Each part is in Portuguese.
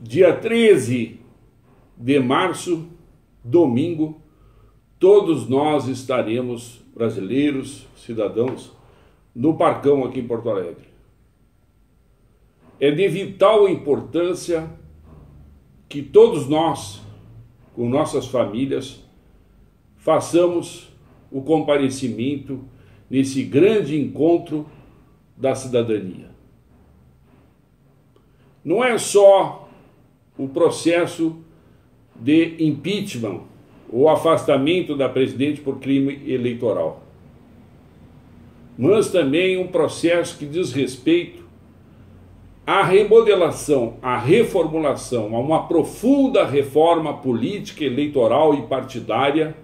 Dia 13 de março, domingo, todos nós estaremos, brasileiros, cidadãos, no Parcão aqui em Porto Alegre. É de vital importância que todos nós, com nossas famílias, façamos o comparecimento nesse grande encontro da cidadania. Não é só o processo de impeachment ou afastamento da presidente por crime eleitoral. Mas também um processo que diz respeito à remodelação, à reformulação, a uma profunda reforma política, eleitoral e partidária,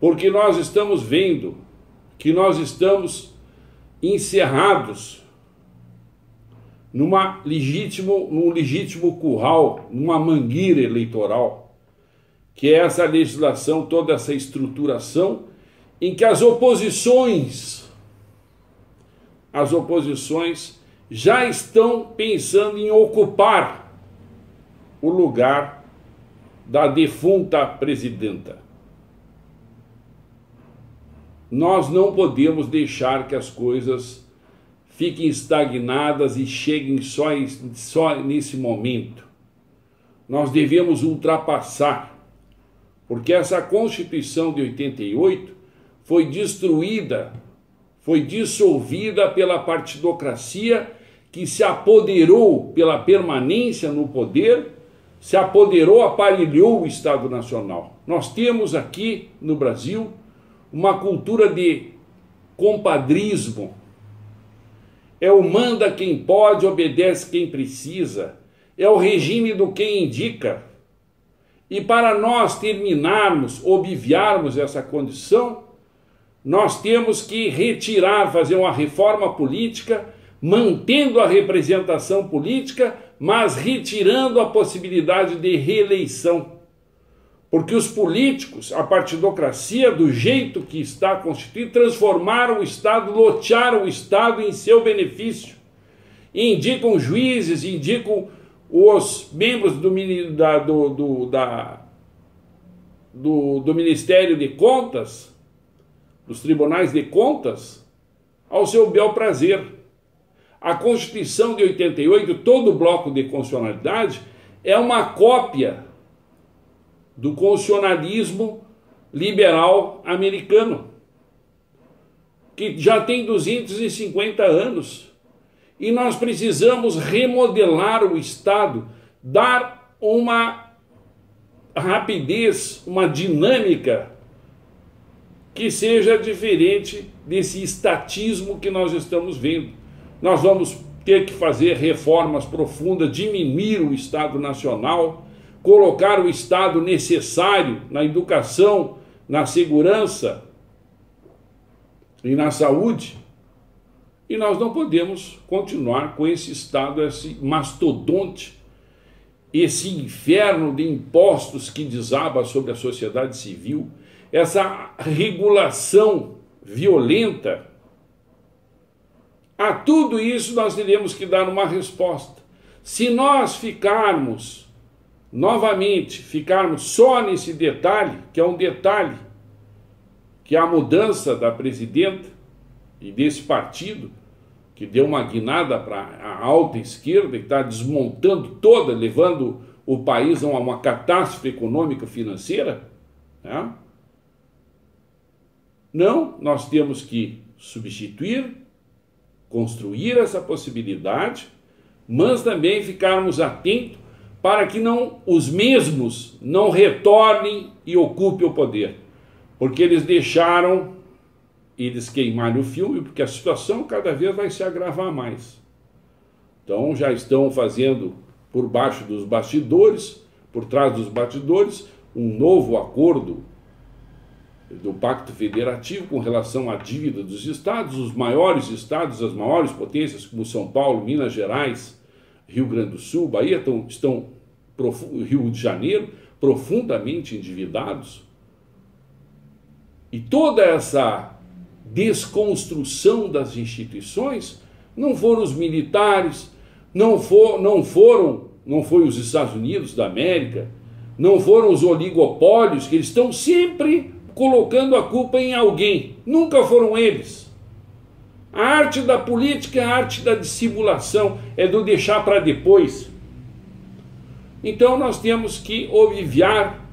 porque nós estamos vendo que nós estamos encerrados numa legítimo, num legítimo curral, numa mangueira eleitoral, que é essa legislação, toda essa estruturação em que as oposições, as oposições já estão pensando em ocupar o lugar da defunta presidenta. Nós não podemos deixar que as coisas fiquem estagnadas e cheguem só, só nesse momento. Nós devemos ultrapassar, porque essa Constituição de 88 foi destruída, foi dissolvida pela partidocracia que se apoderou pela permanência no poder, se apoderou, aparelhou o Estado Nacional. Nós temos aqui no Brasil uma cultura de compadrismo, é o manda quem pode, obedece quem precisa. É o regime do quem indica. E para nós terminarmos, obviarmos essa condição, nós temos que retirar, fazer uma reforma política, mantendo a representação política, mas retirando a possibilidade de reeleição. Porque os políticos, a partidocracia, do jeito que está constituído, transformaram o Estado, lotearam o Estado em seu benefício. Indicam juízes, indicam os membros do, da, do, do, da, do, do Ministério de Contas, dos tribunais de contas, ao seu bel prazer. A Constituição de 88, todo o bloco de constitucionalidade, é uma cópia do constitucionalismo liberal americano, que já tem 250 anos. E nós precisamos remodelar o Estado, dar uma rapidez, uma dinâmica que seja diferente desse estatismo que nós estamos vendo. Nós vamos ter que fazer reformas profundas, diminuir o Estado Nacional colocar o Estado necessário na educação, na segurança e na saúde. E nós não podemos continuar com esse Estado, esse mastodonte, esse inferno de impostos que desaba sobre a sociedade civil, essa regulação violenta. A tudo isso nós teremos que dar uma resposta. Se nós ficarmos novamente ficarmos só nesse detalhe, que é um detalhe, que é a mudança da presidenta e desse partido, que deu uma guinada para a alta esquerda e está desmontando toda, levando o país a uma, catástrofe econômica financeira. Né? Não, nós temos que substituir, construir essa possibilidade, mas também ficarmos atentos para que não os mesmos não retornem e ocupem o poder, porque eles deixaram eles queimarem o filme, porque a situação cada vez vai se agravar mais. Então já estão fazendo por baixo dos bastidores, por trás dos bastidores, um novo acordo do Pacto Federativo com relação à dívida dos estados, os maiores estados, as maiores potências, como São Paulo, Minas Gerais, Rio Grande do Sul, Bahia estão, estão Rio de Janeiro profundamente endividados. E toda essa desconstrução das instituições não foram os militares, não, for, não foram não foi os Estados Unidos da América, não foram os oligopólios que eles estão sempre colocando a culpa em alguém, nunca foram eles. A arte da política é a arte da dissimulação, é do deixar para depois. Então nós temos que obviar,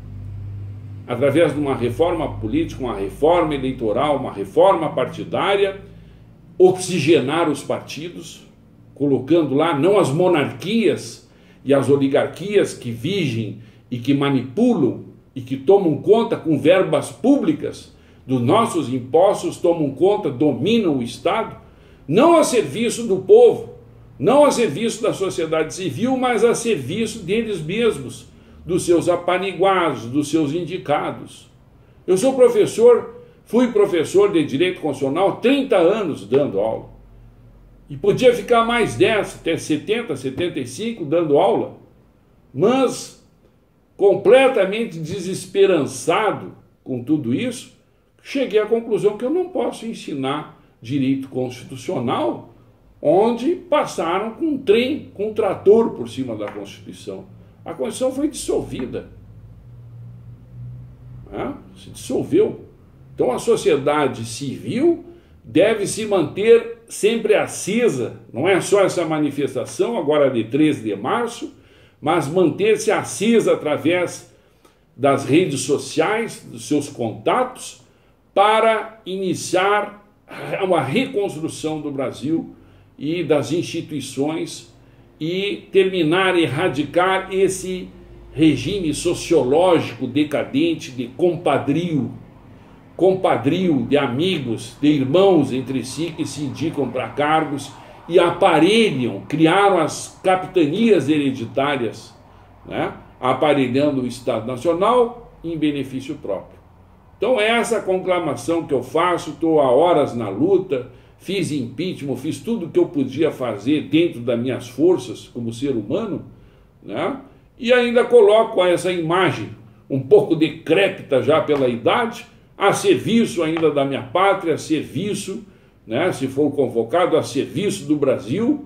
através de uma reforma política, uma reforma eleitoral, uma reforma partidária, oxigenar os partidos, colocando lá não as monarquias e as oligarquias que vigem e que manipulam e que tomam conta com verbas públicas dos nossos impostos, tomam conta, dominam o Estado, não a serviço do povo, não a serviço da sociedade civil, mas a serviço deles mesmos, dos seus apaniguados, dos seus indicados. Eu sou professor, fui professor de Direito Constitucional 30 anos dando aula. E podia ficar mais 10, até 70, 75 dando aula. Mas, completamente desesperançado com tudo isso, cheguei à conclusão que eu não posso ensinar direito constitucional onde passaram com um trem, com um trator por cima da Constituição. A Constituição foi dissolvida. Se dissolveu. Então a sociedade civil deve se manter sempre acesa, não é só essa manifestação, agora de 13 de março, mas manter-se acesa através das redes sociais, dos seus contatos, para iniciar uma reconstrução do Brasil e das instituições e terminar, erradicar esse regime sociológico decadente de compadrio, compadrio de amigos, de irmãos entre si que se indicam para cargos e aparelham, criaram as capitanias hereditárias, né? aparelhando o Estado Nacional em benefício próprio. Então, essa conclamação que eu faço, estou há horas na luta, fiz impeachment, fiz tudo o que eu podia fazer dentro das minhas forças como ser humano, né? e ainda coloco essa imagem, um pouco decrépita já pela idade, a serviço ainda da minha pátria, a serviço, né, se for convocado, a serviço do Brasil,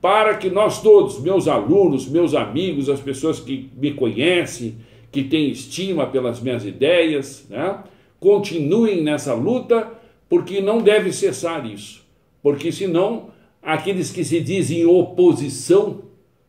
para que nós todos, meus alunos, meus amigos, as pessoas que me conhecem, que têm estima pelas minhas ideias, né, continuem nessa luta porque não deve cessar isso. Porque senão, aqueles que se dizem oposição,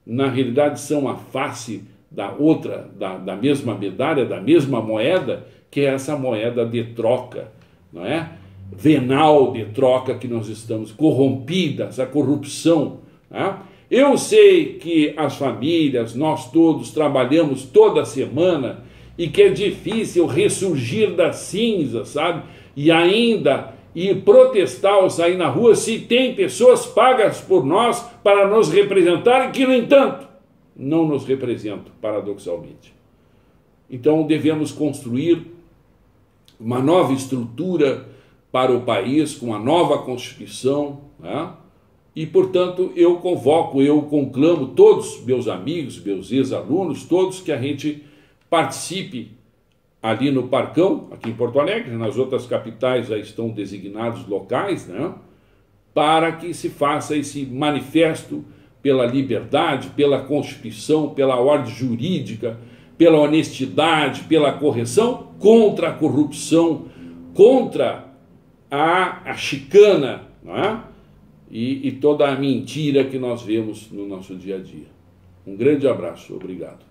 na realidade são a face da outra, da, da mesma medalha, da mesma moeda, que é essa moeda de troca, não é? Venal de troca que nós estamos, corrompida, essa corrupção. É? Eu sei que as famílias, nós todos trabalhamos toda semana e que é difícil ressurgir das cinzas, sabe? E ainda ir protestar ou sair na rua se tem pessoas pagas por nós para nos representarem que, no entanto, não nos representam, paradoxalmente. Então devemos construir uma nova estrutura para o país, com uma nova Constituição, né? E, portanto, eu convoco, eu conclamo todos meus amigos, meus ex-alunos, todos que a gente participe ali no Parcão, aqui em Porto Alegre, nas outras capitais já estão designados locais, né? para que se faça esse manifesto pela liberdade, pela Constituição, pela ordem jurídica, pela honestidade, pela correção, contra a corrupção, contra a, a chicana, não é? e, e toda a mentira que nós vemos no nosso dia a dia. Um grande abraço, obrigado.